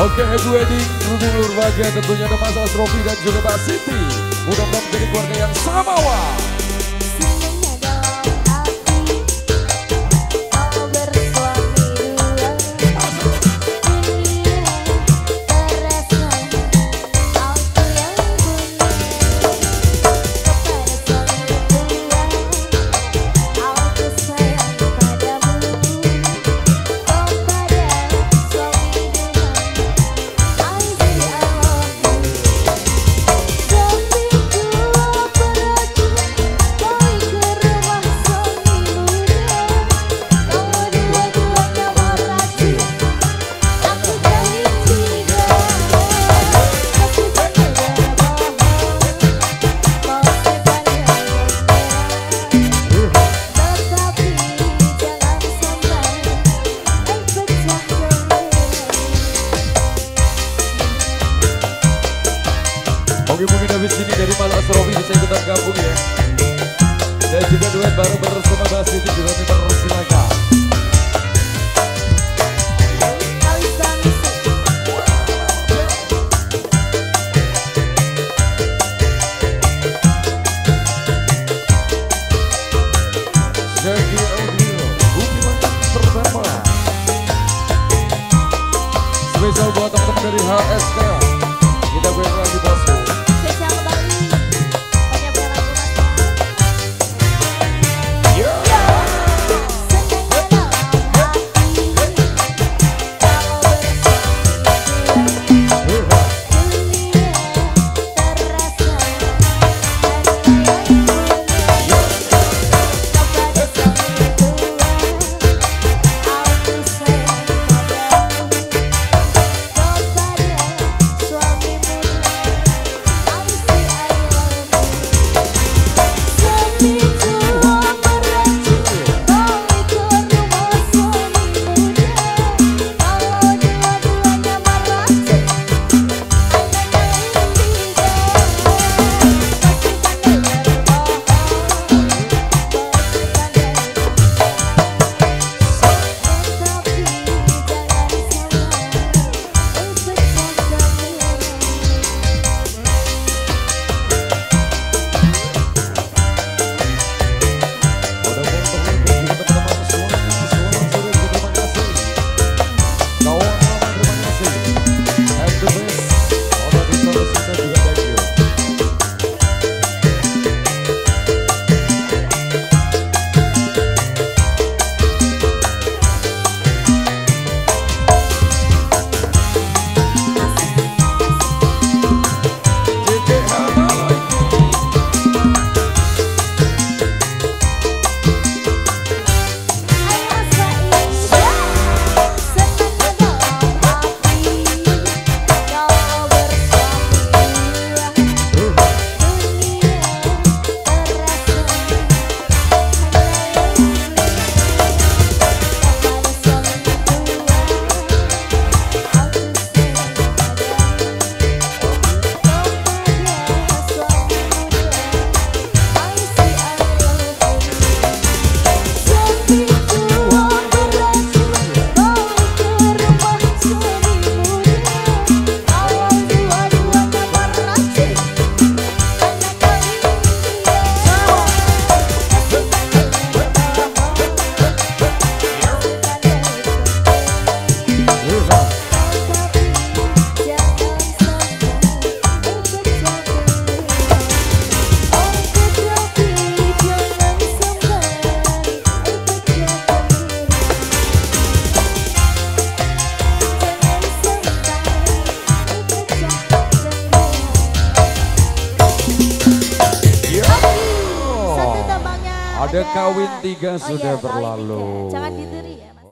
Oke, happy wedding berhubung luar bahagia tentunya ada Mas Asrofi dan juga Mbak Siti. Mudah-mudahan menjadi keluarga yang samawa. Habis ini dari Malas Robi bisa ikutan gabung ya. Dan juga duet baru bersama Basti juga dipersilakan. Spesial buat teman-teman dari HSK. Kita balik lagi bosku. Ada kawin tiga Oh sudah iya, berlalu. tiga. Jangan dideri ya.